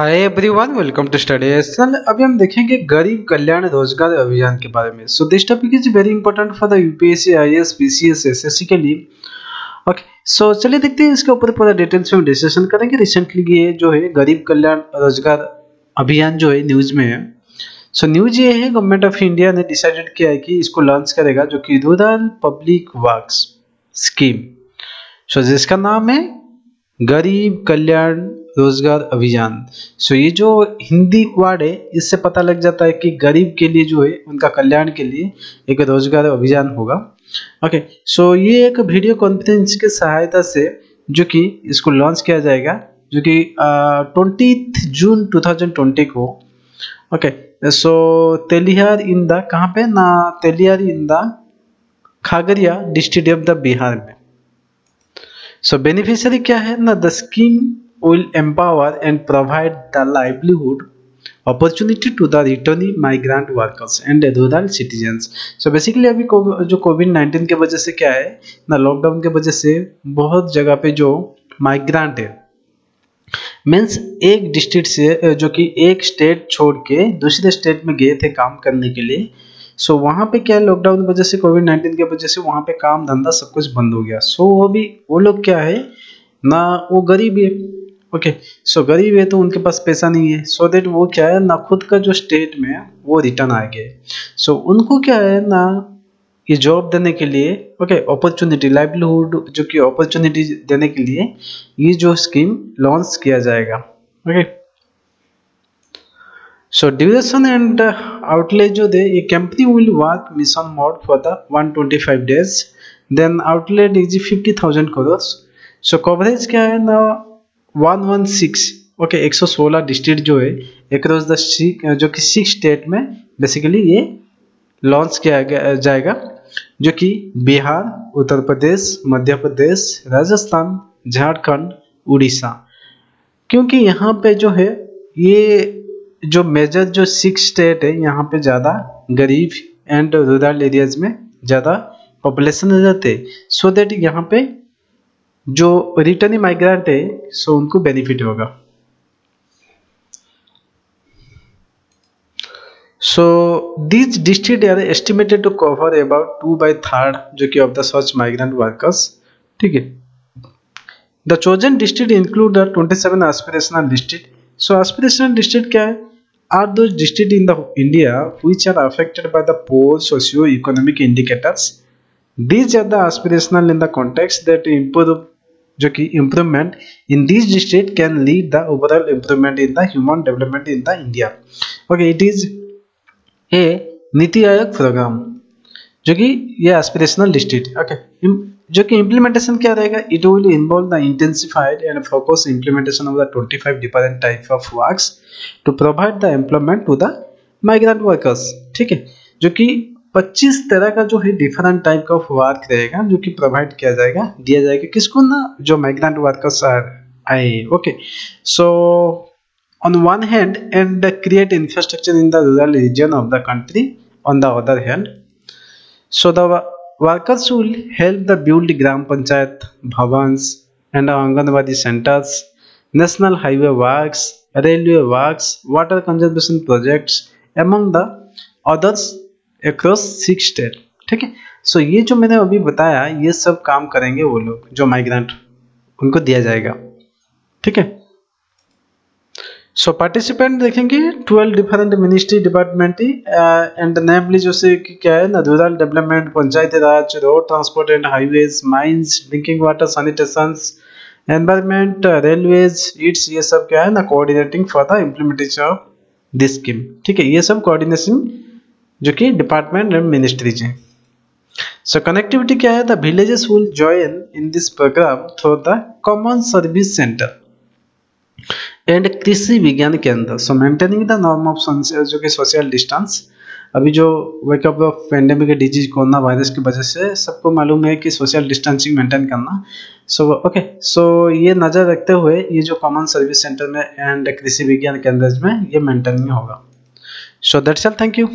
Hi everyone welcome to study SL अभी हम देखेंगे गरीब कल्याण रोज़गार अभियान के बारे में। So this topic is very important for the UPSC IAS PCS SSC के लिए। ओके सो चलिए देखते हैं इसके ऊपर पूरा डिटेल्स में डिस्कशन करेंगे। रिसेंटली ये जो है गरीब कल्याण रोज़गार अभियान जो है न्यूज़ में है। सो न्यूज़ ये है गवर्नमेंट ऑफ़ इंडिया ने डिसाइडेड किया है कि इसको लॉन्च करेगा जो कि rural public works scheme so जिसका नाम है गरीब कल्याण रोज़गार अभियान। सो ये जो हिंदी वर्ड है इससे पता लग जाता है कि गरीब के लिए जो है उनका कल्याण के लिए एक रोज़गार अभियान होगा। ओके सो ये एक वीडियो कॉन्फ्रेंस की सहायता से जो कि इसको लॉन्च किया जाएगा जो कि ट्वेंटी जून 2020 को। Okay so Telihar in the कहाँ पे? ना Telihar in the Khagaria district of the Bihar में। सो so, बेनिफिशियरी क्या है? ना the scheme will empower and provide the livelihood opportunity to the returning migrant workers and rural citizens. So basically अभी जो Covid 19 के वजह से क्या है ना लॉकडाउन के वजह से बहुत जगह पे जो माइग्रेंट है मीन्स एक डिस्ट्रिक्ट से जो कि एक स्टेट छोड़ के दूसरे स्टेट में गए थे काम करने के लिए सो so, वहाँ पे क्या है लॉकडाउन की वजह से कोविड नाइन्टीन की वजह से वहाँ पे काम धंधा सब कुछ बंद हो गया। सो so, वो भी वो लोग क्या है ना वो गरीब है ओके सो गरीब है तो उनके पास पैसा नहीं है। सो so देट वो क्या है ना खुद का जो स्टेट में वो रिटर्न आएँगे सो so, उनको क्या है ना ये जॉब देने के लिए ओके अपॉर्चुनिटी लाइवलीहुड जो कि अपॉर्चुनिटी देने के लिए ये जो स्कीम लॉन्च किया जाएगा। Okay so duration and outlay जो दे ये company will work mission mode for the 125 days then outlet is 50000 crore so coverage क्या है ना वन वन सिक्स, ओके, एक सौ सोलह डिस्ट्रिक्ट जो है अक्रॉस द जो कि सिक्स स्टेट में बेसिकली ये लॉन्च किया गया, जाएगा, जो कि बिहार, उत्तर प्रदेश, मध्य प्रदेश, राजस्थान, झारखंड, उड़ीसा। क्योंकि यहाँ पे जो है, ये जो मेजर जो सिक्स स्टेट है, यहाँ पे ज़्यादा गरीब एंड रूरल एरियाज़ में ज़्यादा पॉपुलेशन रहते सो देट यहाँ पे जो रिटर्निंग माइग्रेंट है सो उनको बेनिफिट होगा। So this district are estimated to cover about two by third जो कि of the such migrant workers ठीक है? The chosen district include the twenty seven aspirational district so aspirational district क्या है? Are दो district in the India which are affected by the poor socio economic indicators these are the aspirational in the context that improve जो कि improvement in this district can lead the overall improvement in the human development in the India okay it is a NITI Aayog programme जो कि ये aspirational district okay जो कि implementation क्या रहेगा? It will involve the intensified and focus implementation of the 25 different type of works to provide the employment to the migrant workers ठीक है? जो कि पच्चीस तरह का जो है डिफरेंट टाइप का वर्क रहेगा, जो कि प्रोवाइड किया जाएगा, दिया जाएगा। किसको ना, जो माइग्रेंट वर्कर्स आर आए okay so on one hand and create infrastructure in the rural region of the country on the other hand so the workers will help the build gram panchayat bhawan and anganwadi centres national highway work railway work water conservation projects among the others across six state ठीक है? सो ये जो मैंने अभी बताया, ये सब काम करेंगे वो लोग, जो माइग्रेंट उनको दिया जाएगा। ठीक है? सो पार्टिसिपेंट देखेंगे twelve different ministry department and namely जो से क्या है ना rural development panchayati raj road transport and highways mines drinking water sanitation environment railways it's ये सब क्या है ना coordinating for the implementation of this scheme ठीक है? ये सब कोऑर्डिनेशन जो कि डिपार्टमेंट एंड मिनिस्ट्रीज हैं। सो कनेक्टिविटी क्या है? The villages will join in this programme through the common service centre and krishi vigyan kendra. So maintaining the norm of जो कि सोशल डिस्टेंस अभी जो wake up of pandemic disease corona virus की वजह से सबको मालूम है कि सोशल डिस्टेंसिंग मेंटेन करना। सो ओके सो ये नज़र रखते हुए ये जो कॉमन सर्विस सेंटर में एंड कृषि विज्ञान केंद्र में ये मेंटेनिंग होगा। So that's all thank you